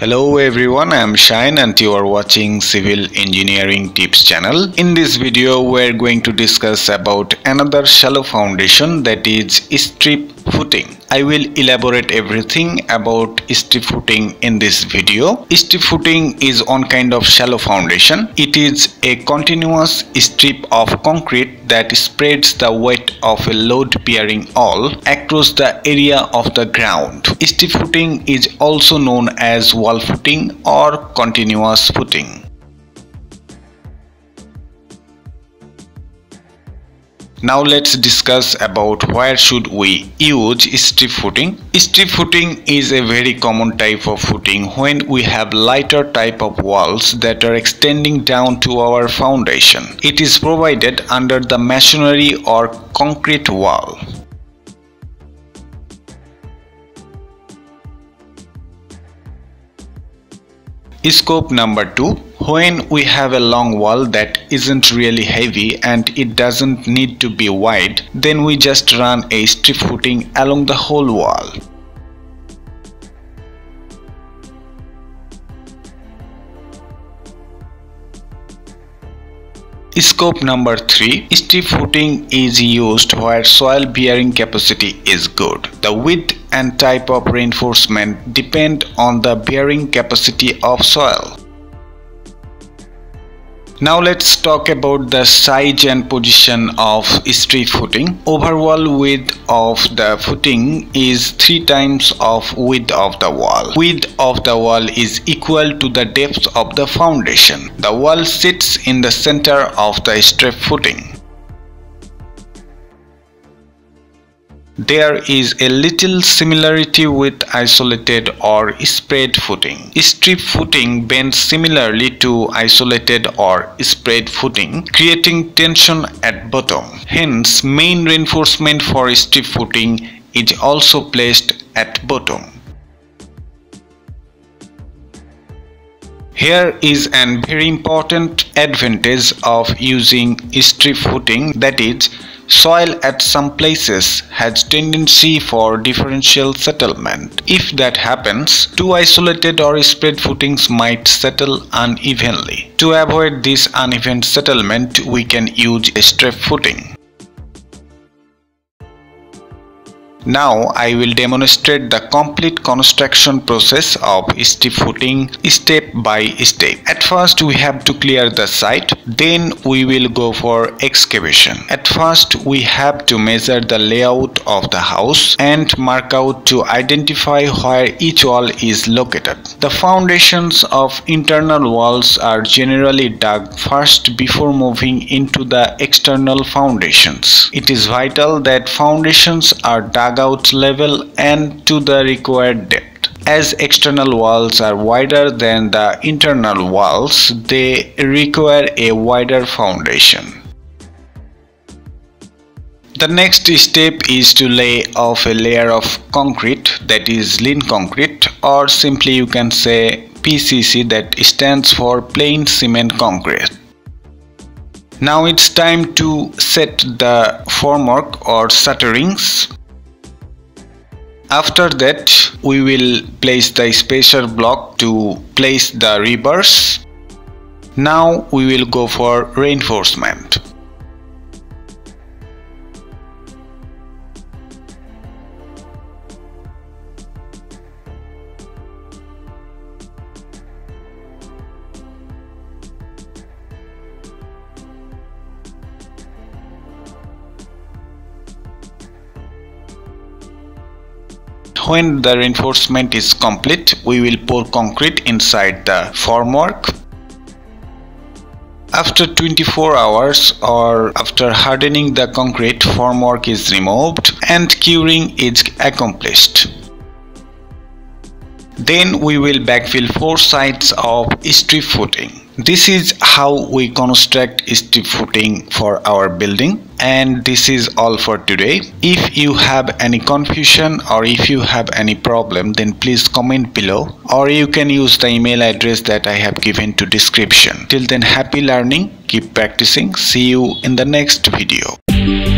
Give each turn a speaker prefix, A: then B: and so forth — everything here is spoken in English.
A: Hello everyone, I am Shine and you are watching Civil Engineering Tips channel. In this video, we are going to discuss about another shallow foundation that is strip footing. I will elaborate everything about strip footing in this video. Strip footing is one kind of shallow foundation. It is a continuous strip of concrete that spreads the weight of a load bearing all across the area of the ground. Strip footing is also known as wall footing or continuous footing. Now let's discuss about where should we use strip footing. Strip footing is a very common type of footing when we have lighter type of walls that are extending down to our foundation. It is provided under the masonry or concrete wall. Scope number 2 When we have a long wall that isn't really heavy and it doesn't need to be wide, then we just run a strip footing along the whole wall. Scope number 3 Strip footing is used where soil bearing capacity is good. The width and type of reinforcement depend on the bearing capacity of soil. Now let's talk about the size and position of strip footing. Overall width of the footing is 3 times of width of the wall. Width of the wall is equal to the depth of the foundation. The wall sits in the center of the strip footing. There is a little similarity with isolated or spread footing. Strip footing bends similarly to isolated or spread footing, creating tension at bottom. Hence, main reinforcement for strip footing is also placed at bottom. Here is an very important advantage of using strip footing that is Soil at some places has tendency for differential settlement. If that happens, two isolated or spread footings might settle unevenly. To avoid this uneven settlement, we can use a strip footing. Now I will demonstrate the complete construction process of strip footing step by step. At first we have to clear the site, then we will go for excavation. At first we have to measure the layout of the house and mark out to identify where each wall is located. The foundations of internal walls are generally dug first before moving into the external foundations. It is vital that foundations are dug out level and to the required depth. As external walls are wider than the internal walls, they require a wider foundation. The next step is to lay off a layer of concrete that is lean concrete or simply you can say PCC that stands for plain cement concrete. Now it's time to set the formwork or shutterings after that we will place the spacer block to place the rebars. Now we will go for reinforcement. When the reinforcement is complete, we will pour concrete inside the formwork. After 24 hours or after hardening the concrete, formwork is removed and curing is accomplished. Then we will backfill four sides of strip footing. This is how we construct strip footing for our building and this is all for today. If you have any confusion or if you have any problem then please comment below or you can use the email address that I have given to description. Till then happy learning, keep practicing, see you in the next video.